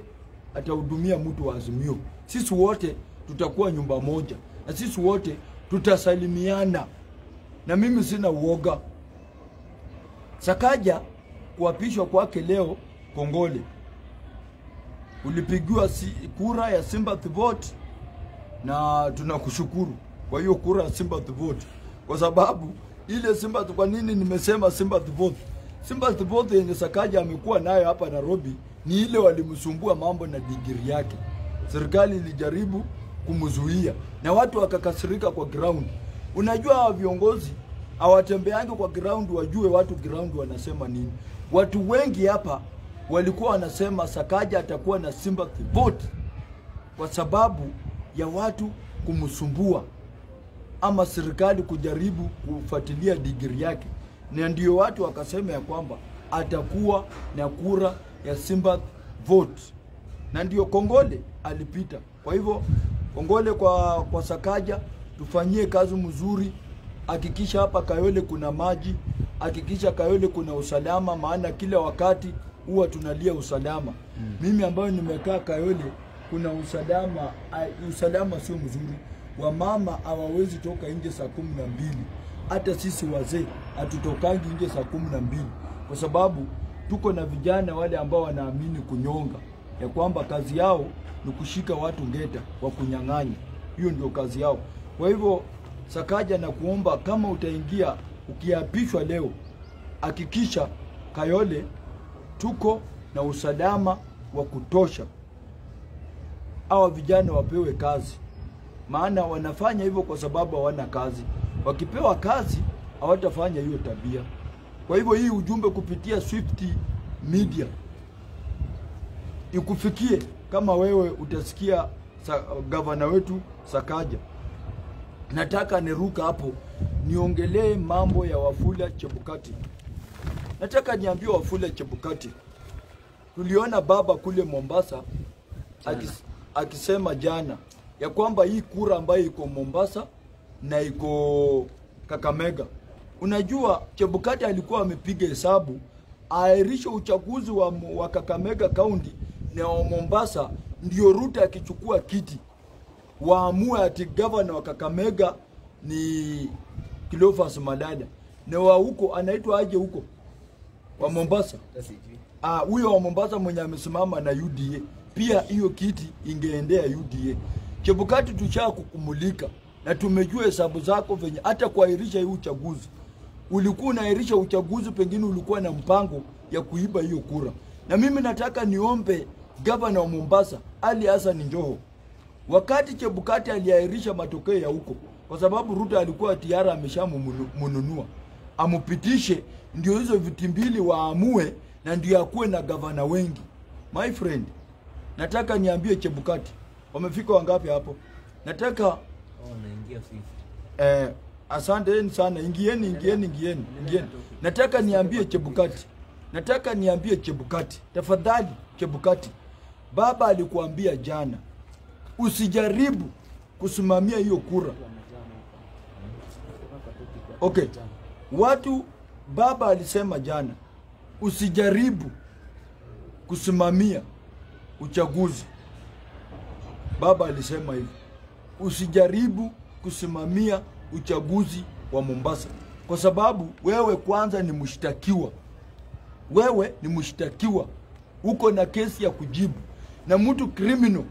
atahudumia mtu wa Azimio. Sisi wote tutakuwa nyumba moja na sisi wote tutasalimiana, na mimi sina uoga. Sakaja kuapishwa kwake leo Kongole ulipigiwa si, kura ya sympathy vote na tunakushukuru kwa hiyo kura ya sympathy vote, kwa sababu ile Simba. Kwa nini nimesema Simba vote? Simba vote yenye Sakaja amekuwa nayo hapa Nairobi ni ile walimsumbua mambo na digiri yake, serikali ilijaribu kumzuia na watu wakakasirika kwa ground. Unajua hawa viongozi hawatembeangi kwa ground wajue watu ground wanasema nini. Watu wengi hapa walikuwa wanasema Sakaja atakuwa na Simba vote kwa sababu ya watu kumsumbua ama serikali kujaribu kufuatilia digiri yake, na ndio watu wakasema ya kwamba atakuwa na kura ya sympathy vote, na ndio Kongole alipita. Kwa hivyo Kongole kwa, kwa Sakaja, tufanyie kazi mzuri, hakikisha hapa Kayole kuna maji, hakikisha Kayole kuna usalama, maana kila wakati huwa tunalia usalama. Mimi ambayo nimekaa Kayole kuna usalama, usalama sio mzuri. Wamama hawawezi toka nje saa kumi na mbili. Hata sisi wazee hatutokangi nje saa kumi na mbili kwa sababu tuko na vijana wale ambao wanaamini kunyonga, ya kwamba kazi yao ni kushika watu ngeta wa kunyang'anya. Hiyo ndio kazi yao. Kwa hivyo Sakaja, na kuomba kama utaingia, ukiapishwa leo, hakikisha Kayole tuko na usalama wa kutosha. Hawa vijana wapewe kazi, maana wanafanya hivyo kwa sababu hawana kazi. Wakipewa kazi hawatafanya hiyo tabia. Kwa hivyo hii ujumbe kupitia Swift Media ikufikie, kama wewe utasikia sa, gavana wetu Sakaja. Nataka niruka hapo niongelee mambo ya Wafula Chebukati. Nataka niambie Wafula Chebukati, tuliona baba kule Mombasa akis, akisema jana ya kwamba hii kura ambayo iko Mombasa na iko Kakamega, unajua Chebukati alikuwa amepiga hesabu airishe uchaguzi wa, wa Kakamega kaunti na wa Mombasa, ndio Ruto akichukua kiti waamue ati gavana wa Kakamega ni Cleophas Madada na wa huko anaitwa aje huko wa Mombasa. huyo. Ah, huyo wa Mombasa mwenye amesimama na UDA pia hiyo kiti ingeendea UDA. Chebukati tushaa kukumulika na tumejua hesabu zako venye hata kuahirisha hii uchaguzi ulikuwa unaahirisha uchaguzi, pengine ulikuwa na mpango ya kuiba hiyo kura. Na mimi nataka niombe gavana wa Mombasa Ali Hassan Joho, wakati Chebukati aliahirisha matokeo ya huko, kwa sababu Ruto alikuwa tayari ameshamununua, amupitishe, ndio hizo viti mbili waamue, na ndio akuwe na gavana wengi. My friend, nataka niambie Chebukati, wamefika wangapi hapo? Nataka Oh, naingia Eh, asanteni sana, ingieni, ingieni, ingieni, ingieni. Nataka niambie Chebukati, nataka niambie Chebukati, tafadhali Chebukati, baba alikuambia jana usijaribu kusimamia hiyo kura. Okay, watu, baba alisema jana usijaribu kusimamia uchaguzi. Baba alisema hivi, usijaribu kusimamia uchaguzi wa Mombasa kwa sababu wewe kwanza ni mshtakiwa, wewe ni mshtakiwa, uko na kesi ya kujibu, na mtu criminal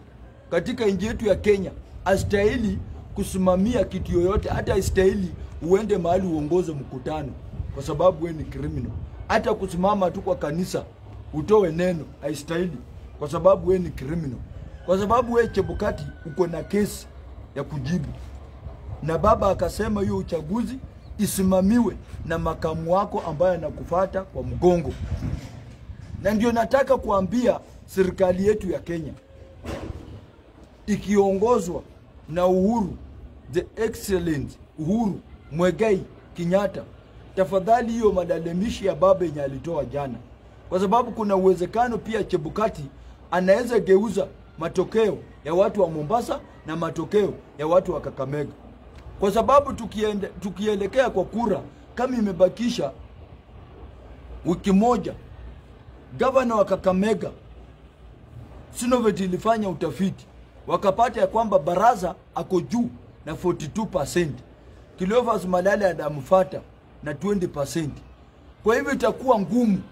katika nchi yetu ya Kenya astahili kusimamia kitu yoyote, hata astahili uende mahali uongoze mkutano, kwa sababu wewe ni criminal. Hata kusimama tu kwa kanisa utoe neno haistahili, kwa sababu wewe ni criminal, kwa sababu wewe Chebukati uko na kesi ya kujibu na baba akasema hiyo uchaguzi isimamiwe na makamu wako ambaye anakufata kwa mgongo. Na ndio nataka kuambia serikali yetu ya Kenya ikiongozwa na Uhuru the excellent Uhuru Mwegai kinyata tafadhali hiyo madalemishi ya baba yenye alitoa jana, kwa sababu kuna uwezekano pia Chebukati anaweza geuza matokeo ya watu wa Mombasa na matokeo ya watu wa Kakamega. Kwa sababu tukiende, tukielekea kwa kura kama imebakisha wiki moja, gavana wa Kakamega Sinovet ilifanya utafiti. Wakapata ya kwamba baraza ako juu na 42%, Cleophas Malale anamfuata na 20%. Kwa hivyo itakuwa ngumu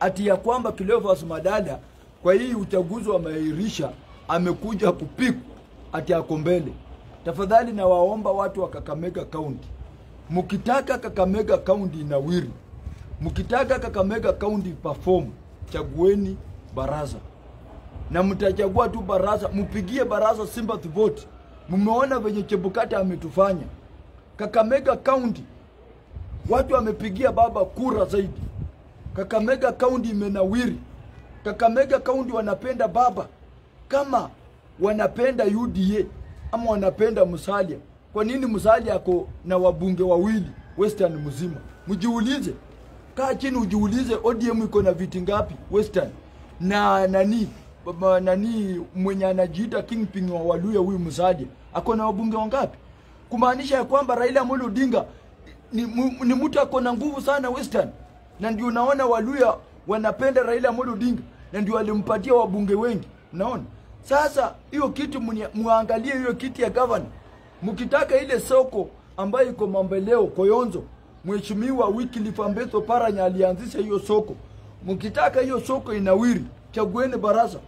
ati ya kwamba Cleophas Malala kwa hii uchaguzi wa mairisha amekuja kupiku ati ako mbele. Tafadhali nawaomba watu wa Kakamega County, mkitaka Kakamega County inawiri, mkitaka Kakamega County perform, chagueni baraza na mtachagua tu baraza, mpigie baraza sympathy vote. Mmeona venye Chebukati ametufanya Kakamega County, watu wamepigia baba kura zaidi. Kakamega County imenawiri. Kakamega kaundi wanapenda baba kama wanapenda UDA ama wanapenda Musalia. Kwa nini Musalia ako na wabunge wawili Western mzima? Mjiulize, kaa chini ujiulize, ODM iko na viti ngapi Western na nani baba nani mwenye anajiita kingpin wa Waluya huyu Musalia ako na wabunge wangapi? Kumaanisha ya kwamba Raila Amolo Odinga ni, ni mtu ako na nguvu sana Western, na ndio unaona Waluya wanapenda Raila Amolo Odinga na ndio alimpatia wabunge wengi. Naona sasa, hiyo kitu muangalie hiyo kiti ya gavana, mkitaka ile soko ambayo iko Mambeleo Koyonzo, Mheshimiwa Wycliffe Ambeto Paranya alianzisha hiyo soko. Mkitaka hiyo soko inawiri, chagueni baraza.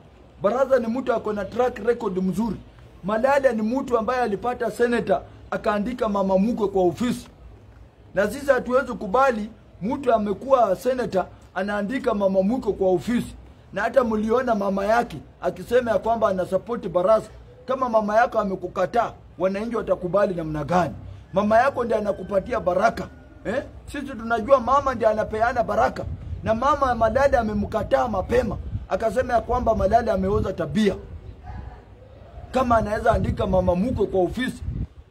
Baraza ni mtu ako na track record mzuri. Malala ni mtu ambaye alipata senator akaandika mama mkwe kwa ofisi na sisi hatuwezi kubali mtu amekuwa seneta anaandika mama mkwe kwa ofisi, na hata mliona mama yake akisema ya kwamba anasapoti Barasa. Kama mama yako amekukataa, wananchi watakubali namna gani? Mama yako ndiye anakupatia baraka eh? Sisi tunajua mama ndiye anapeana baraka, na mama madada amemkataa mapema, akasema ya kwamba madada ameoza tabia kama anaweza andika mama mkwe kwa ofisi.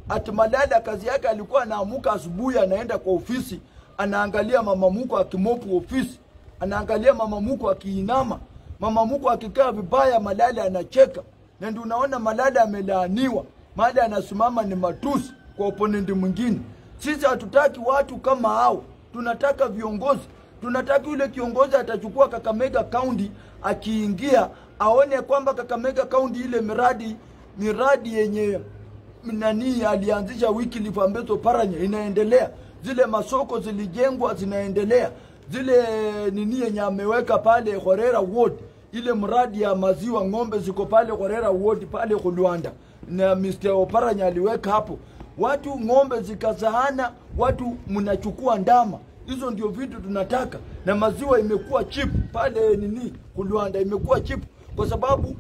Ati madada kazi yake alikuwa anaamuka asubuhi, anaenda kwa ofisi, anaangalia mama mkwe akimopu ofisi, anaangalia mama mkwe akiinama, mama mkwe akikaa vibaya, Malala anacheka, na ndio unaona Malala amelaaniwa. Mahali anasimama ni matusi kwa oponenti mwingine. Sisi hatutaki watu kama hao, tunataka viongozi tunataka yule kiongozi atachukua Kakamega County akiingia aone kwamba Kakamega County ile miradi miradi yenye nani alianzisha wiki Ambeto Paranya inaendelea. zile masoko zilijengwa zinaendelea, zile nini yenye ameweka pale Horera Ward, ile mradi ya maziwa ng'ombe ziko pale Horera Ward pale Kulwanda, na Mr. Oparanya aliweka hapo, watu ng'ombe zikazaana, watu mnachukua ndama hizo ndio vitu tunataka, na maziwa imekuwa cheap pale nini Kulwanda, imekuwa cheap kwa sababu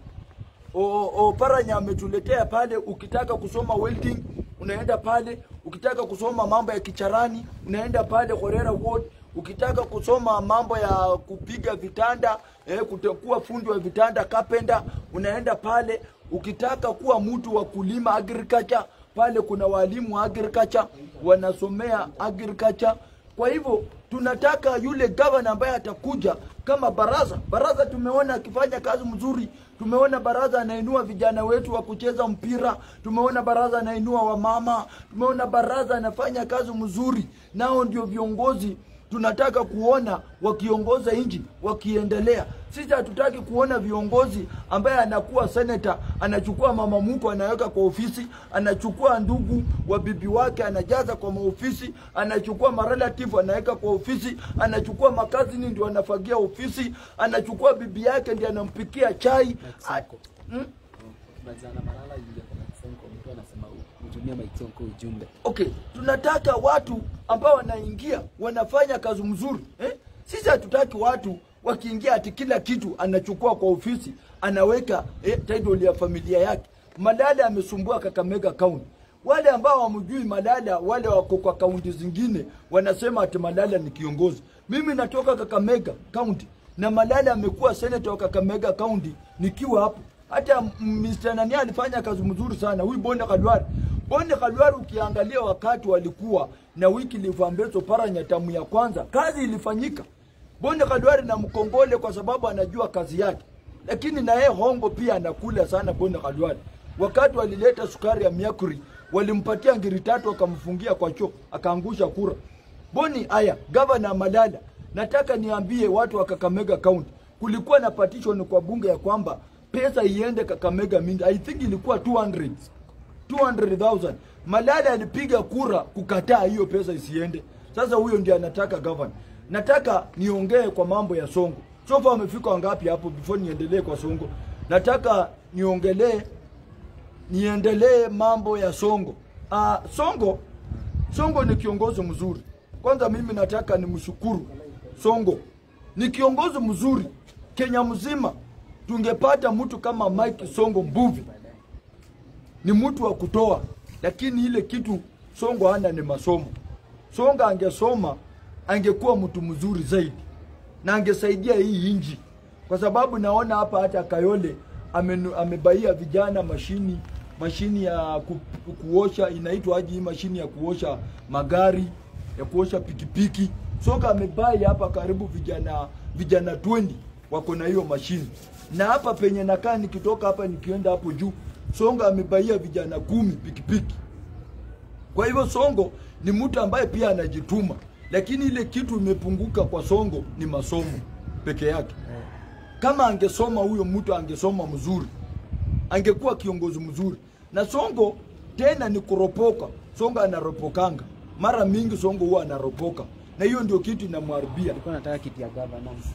Oparanya ametuletea pale. Ukitaka kusoma welding unaenda pale, ukitaka kusoma mambo ya kicharani unaenda pale Horera Ward, ukitaka kusoma mambo ya kupiga vitanda eh, kutakuwa fundi wa vitanda kapenda, unaenda pale. Ukitaka kuwa mtu wa kulima agriculture, pale kuna walimu wa agriculture wanasomea agriculture. Kwa hivyo tunataka yule gavana ambaye atakuja kama baraza. Baraza tumeona akifanya kazi mzuri, tumeona baraza anainua vijana wetu wa kucheza mpira, tumeona baraza anainua wamama, tumeona baraza anafanya kazi mzuri. Nao ndio viongozi tunataka kuona wakiongoza nchi wakiendelea. Sisi hatutaki kuona viongozi ambaye anakuwa seneta anachukua mama mtu anaweka kwa ofisi, anachukua ndugu wa bibi wake anajaza kwa maofisi, anachukua marelative anaweka kwa ofisi, anachukua makazini ndio anafagia ofisi, anachukua bibi yake ndio anampikia chai. Hmm? Mazana Malala ingia kwa Mike Sonko, mtu anasema mtumia Mike Sonko ujumbe. Okay, tunataka watu ambao wanaingia wanafanya kazi mzuri eh? Sisi hatutaki watu wakiingia ati kila kitu anachukua kwa ofisi anaweka eh, title ya familia yake. Malala amesumbua Kakamega County. Wale ambao wamjui Malala, wale wako kwa kaunti zingine wanasema ati Malala ni kiongozi. Mimi natoka Kakamega County na Malala amekuwa senator wa Kakamega County nikiwa hapo hata Mr. Nani alifanya kazi mzuri sana huyu Bonde Khalwari. Bonde Khalwari ukiangalia wakati walikuwa na wiki livambezo Paranya tamu ya kwanza, kazi ilifanyika. Bonde Khalwari na mkongole kwa sababu anajua kazi yake, lakini na yeye hongo pia anakula sana Bonde Khalwari. Wakati walileta sukari ya miakuri walimpatia ngiri tatu akamfungia kwa choo akaangusha kura. Boni aya, gavana Malala, nataka niambie watu wa Kakamega County, kulikuwa na petition kwa bunge ya kwamba pesa iende Kakamega mingi. I think ilikuwa 200 200,000. Malala alipiga kura kukataa hiyo pesa isiende. Sasa huyo ndiye anataka governor. Nataka niongee kwa mambo ya Songo. Sofa wamefika wangapi hapo before niendelee kwa Songo? Nataka niongelee niendelee mambo ya Songo. Ah, Songo Songo ni kiongozi mzuri. Kwanza mimi nataka nimshukuru Songo. Ni kiongozi mzuri. Kenya mzima tungepata mtu kama Mike Songo Mbuvi. Ni mtu wa kutoa, lakini ile kitu Songo hana ni masomo. Songa angesoma angekuwa mtu mzuri zaidi na angesaidia hii inji, kwa sababu naona hapa hata Kayole amenu- amebaia vijana mashini mashini ya ku, kuosha inaitwa aje hii mashini ya kuosha magari ya kuosha pikipiki. Songa amebai hapa karibu vijana vijana 20 wako na hiyo mashini, na hapa penye nakaa nikitoka hapa nikienda hapo juu, Songa amebaia vijana kumi pikipiki. Kwa hivyo Songo ni mtu ambaye pia anajituma, lakini ile kitu imepunguka kwa Songo ni masomo peke yake. Kama angesoma huyo mtu angesoma mzuri, angekuwa kiongozi mzuri. Na Songo tena ni kuropoka. Songo anaropokanga mara mingi, Songo huwa anaropoka, na hiyo ndio kitu inamharibia. Alikuwa anataka kiti ya governor Mombasa.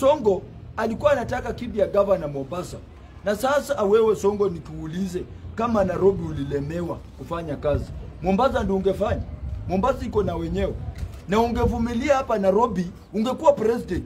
Songo alikuwa anataka kiti ya governor Mombasa, na sasa wewe Songo, nikuulize kama Nairobi ulilemewa kufanya kazi, Mombasa ndio ungefanya? Mombasa iko na wenyewe, na ungevumilia hapa Nairobi ungekuwa president.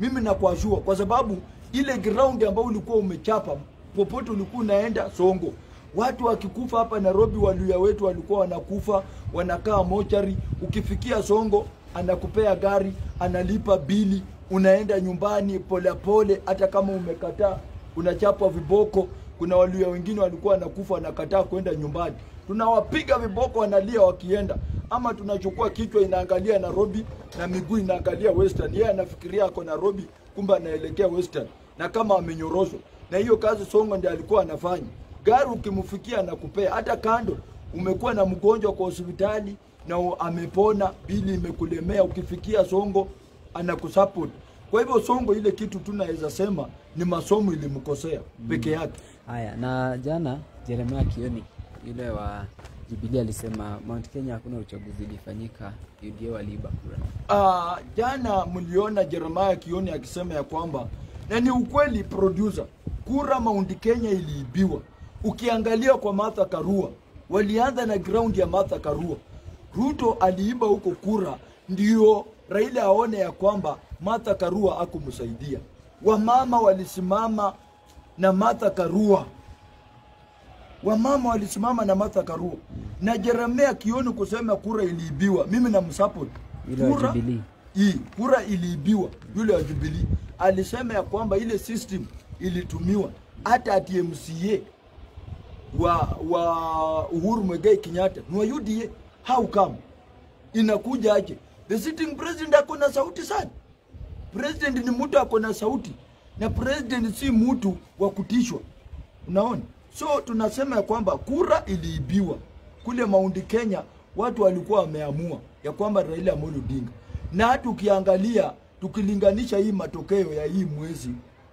Mimi nakuashua, kwa sababu ile ground ambayo ulikuwa umechapa popote ulikuwa unaenda Songo, watu wakikufa hapa Nairobi, waluya wetu walikuwa wanakufa wanakaa mochari. Ukifikia Songo anakupea gari, analipa bili, unaenda nyumbani polepole, hata kama umekataa unachapwa viboko. Kuna waluya wengine walikuwa wanakufa wanakataa kwenda nyumbani, tunawapiga viboko, wanalia wakienda, ama tunachukua kichwa inaangalia Nairobi na miguu inaangalia Western. Yeye anafikiria ako Nairobi, kumbe anaelekea Western, na kama amenyorozwa. Na hiyo kazi Songo ndiye alikuwa anafanya. Gari ukimfikia anakupea, hata kando umekuwa na mgonjwa kwa hospitali na amepona, bili imekulemea, ukifikia Songo anakusupport. Kwa hivyo Songo, ile kitu tunaweza sema ni masomo ilimkosea mm. peke yake. Haya, na jana Jeremia Kioni yule wa Jubilee alisema Mount Kenya hakuna uchaguzi ulifanyika, UDA waliiba kura. Ah, jana mliona Jeremiah Kioni akisema ya kwamba na ni ukweli producer, kura Mount Kenya iliibiwa. Ukiangalia kwa Martha Karua, walianza na ground ya Martha Karua. Ruto aliiba huko kura, ndio Raila aone ya kwamba Martha Karua akumsaidia. Wamama walisimama na Martha Karua wamama walisimama na Martha Karua na Jeremia Kioni kusema kura iliibiwa. Mimi namsupport kura hii kura iliibiwa. Yule wa Jubilee alisema ya kwamba ile system ilitumiwa hata ati MCA wa wa Uhuru Muigai Kenyatta ni wa UDA. How come? Inakuja aje? The sitting president ako na sauti sana. President ni mtu ako na sauti, na president si mtu wa kutishwa. Unaona, so tunasema ya kwamba kura iliibiwa. Kule Mount Kenya. Watu walikuwa wameamua ya kwamba Raila Amolo Odinga, na tukiangalia ukiangalia tukilinganisha hii matokeo ya hii mwezi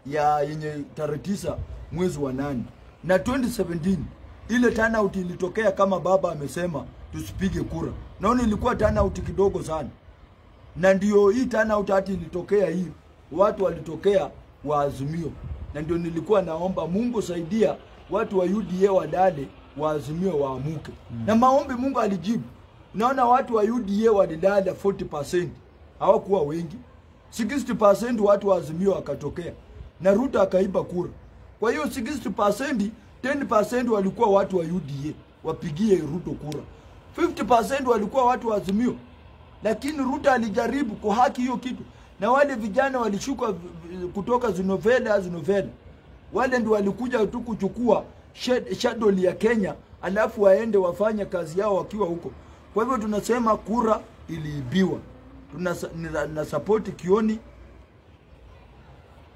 ya yenye tarehe tisa mwezi wa nane. Na 2017 ile turnout ilitokea kama baba amesema tusipige kura, naona ilikuwa turnout kidogo sana na ndio hii turnout hati ilitokea hii, watu walitokea wa Azimio, na ndio nilikuwa naomba Mungu saidia watu wa UDA wadale wa Azimio waamuke. Na maombi, Mungu alijibu. Naona watu wa UDA walidala 40%, hawakuwa wengi, 60% watu wa Azimio wakatokea. Na Ruto akaiba kura. Kwa hiyo 60%, 10% walikuwa watu wa UDA wapigie Ruto kura, 50% walikuwa watu wa Azimio lakini Ruto alijaribu kuhaki hiyo kitu, na wale vijana walishuka kutoka Zinovela Zinovela, wale ndio walikuja tu kuchukua shadoli ya Kenya, alafu waende wafanye kazi yao wakiwa huko. Kwa hivyo tunasema kura iliibiwa. Tuna na, na support Kioni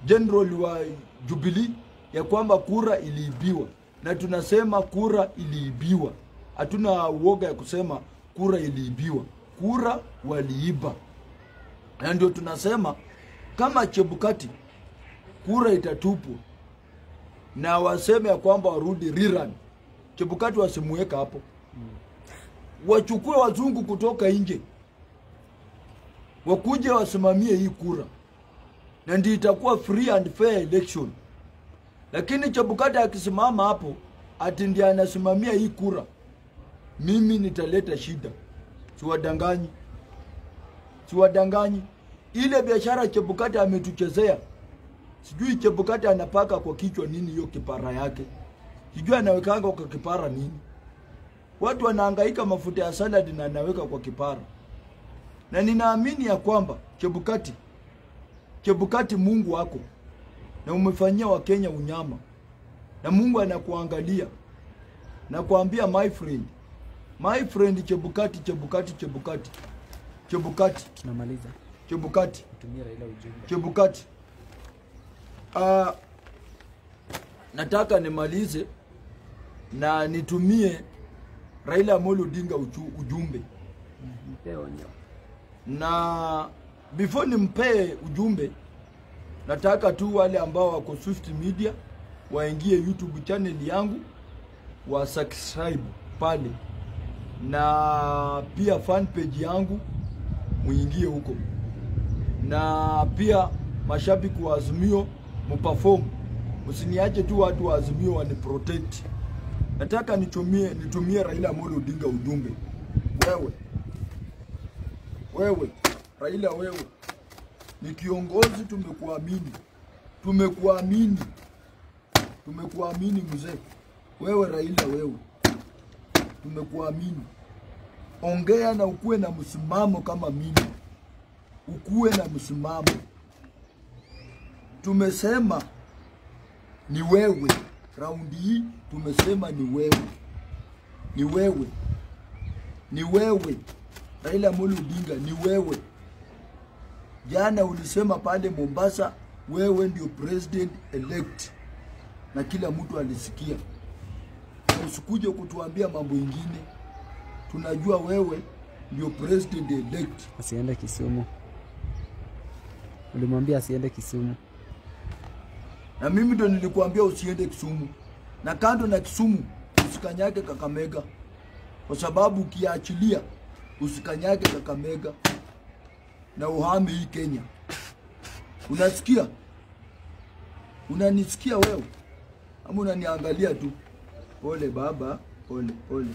general wa Jubilee ya kwamba kura iliibiwa, na tunasema kura iliibiwa. Hatuna uoga ya kusema kura iliibiwa, kura waliiba, na ndio tunasema kama Chebukati kura itatupwa na waseme ya kwamba warudi rerun, Chebukati wasimuweka hapo, wachukue wazungu kutoka nje wakuje wasimamie hii kura na ndio itakuwa free and fair election. Lakini Chebukati akisimama hapo ati ndiye anasimamia hii kura, mimi nitaleta shida. Siwadanganyi, siwadanganyi. Ile biashara Chebukati ametuchezea, sijui Chebukati anapaka kwa kichwa nini hiyo kipara yake, sijui anawekanga kwa kipara nini. Watu wanahangaika mafuta ya saladi na anaweka kwa kipara, na ninaamini ya kwamba Chebukati Chebukati, Mungu wako na umefanyia Wakenya unyama, na Mungu anakuangalia na kuambia my friend, my friend Chebukati, Chebukati, Chebukati, Chebukati, Tunamaliza. Chebukati, tumia Raila ujumbe. Chebukati. Uh, nataka nimalize na nitumie Raila Amolo Odinga ujumbe na before nimpee ujumbe, nataka tu wale ambao wako Swift Media waingie YouTube channel yangu wa subscribe pale, na pia fan page yangu muingie huko, na pia mashabiki wa Azimio muperform, msiniache tu watu wa Azimio wani protect. Nataka nitumie nitumie Raila Amolo Odinga ujumbe, wewe. Wewe. Raila, wewe. Ni kiongozi, tumekuamini, tumekuamini, tumekuamini mzee. Wewe Raila, wewe tumekuamini. Ongea na ukuwe na msimamo kama mimi, ukuwe na msimamo. Tumesema ni wewe, raundi hii tumesema ni wewe, ni wewe, ni wewe Raila Amolo Odinga, ni wewe. Jana ulisema pale Mombasa, wewe ndio president elect, na kila mtu alisikia. Usikuje kutuambia mambo ingine, tunajua wewe ndio president elect. Asiende Kisumu. Ulimwambia asiende Kisumu. na mimi ndo nilikuambia usiende Kisumu, na kando na Kisumu usikanyage Kakamega. kwa sababu ukiachilia usikanyage Kakamega na uhame hii Kenya. Unasikia? Unanisikia wewe ama unaniangalia tu? Pole baba, pole pole,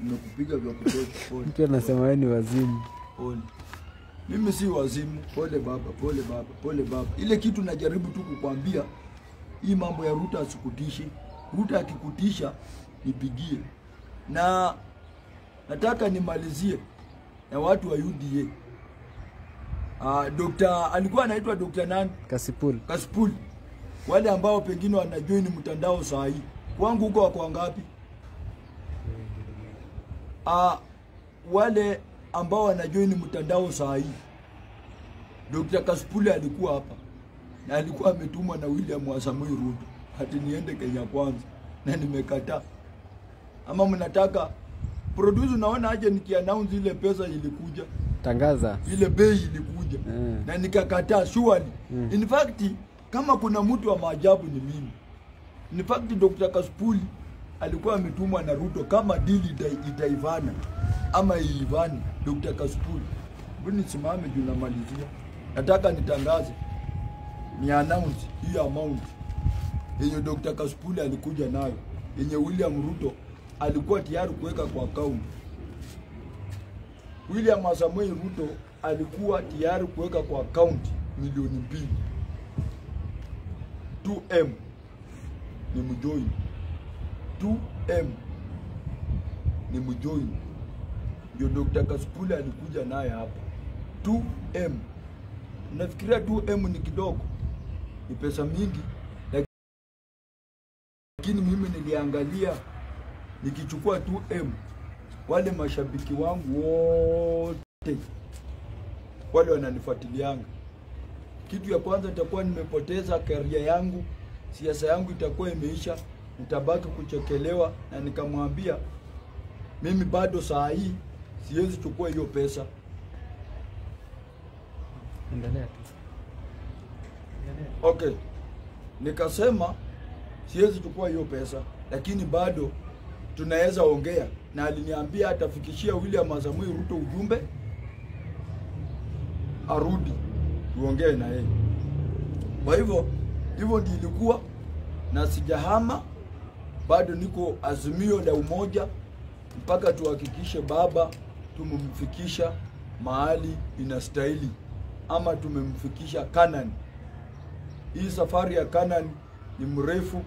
nimekupiga vya kutosha. Pole Mtu anasema wewe ni wazimu. pole. Mimi si wazimu. Pole baba, pole baba, pole baba. Ile kitu najaribu tu kukwambia, hii mambo ya Ruta asikutishi. Ruta akikutisha nipigie, na nataka nimalizie na watu wa UDA. Ah, Dr. alikuwa anaitwa Dr. nani? Kasipul. Kasipul. Wale ambao pengine wanajoin mtandao saa hii, kwangu huko wako wangapi? Ah, wale ambao wanajoini mtandao saa hii, Dr. Kasipul alikuwa hapa na alikuwa ametumwa na William Samoei Ruto hati niende Kenya kwanza, na nimekataa. Ama mnataka produce? Unaona aje nikiannounce ile pesa ilikuja Tangaza. ile bei ilikuja Mm. na nikakataa surely. Mm. In fact kama kuna mtu wa maajabu ni mimi. In fact Dr. Kaspuli alikuwa ametumwa na Ruto kama dili ita, itaivana ama iivani. Dr. Kaspuli, mbona simame juu namalizia? Nataka nitangaze ni announce hiyo amount yenye Dr. Kaspuli alikuja nayo yenye William Ruto alikuwa tayari kuweka kwa akaunti. William Samoei Ruto alikuwa tayari kuweka kwa account milioni mbili 2M ni mjoin. 2M ni mjoin, ndio Dr. Kasipula alikuja naye hapa. 2M. Nafikiria 2M ni kidogo, ni pesa mingi, lakini mimi niliangalia nikichukua 2M wale mashabiki wangu wote wale wananifuatilianga, kitu ya kwanza nitakuwa nimepoteza karia yangu, siasa yangu itakuwa imeisha, nitabaki kuchekelewa, na nikamwambia mimi bado saa hii siwezi chukua hiyo pesa. Endelea tu. Okay, nikasema siwezi chukua hiyo pesa, lakini bado tunaweza ongea, na aliniambia atafikishia William Samoei Ruto ujumbe arudi tuongee na yeye. Kwa hivyo hivyo ndio ilikuwa, na sijahama bado, niko Azimio la Umoja mpaka tuhakikishe baba tumemfikisha mahali inastahili, ama tumemfikisha Kanani. Hii safari ya Kanani ni mrefu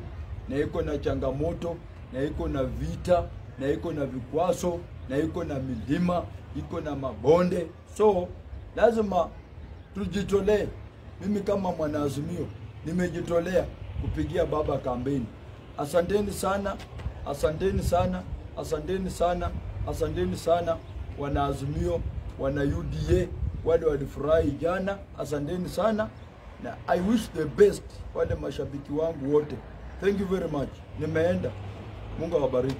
na iko na changamoto na iko na vita na iko na vikwaso na iko na milima, iko na mabonde, so lazima tujitolee. Mimi kama mwanaazimio nimejitolea kupigia baba kampeni. Asanteni sana, asanteni sana, asanteni sana, asanteni sana wanaazimio, wana UDA wale walifurahi jana, asanteni sana na I wish the best wale mashabiki wangu wote. Thank you very much. Nimeenda. Mungu awabariki.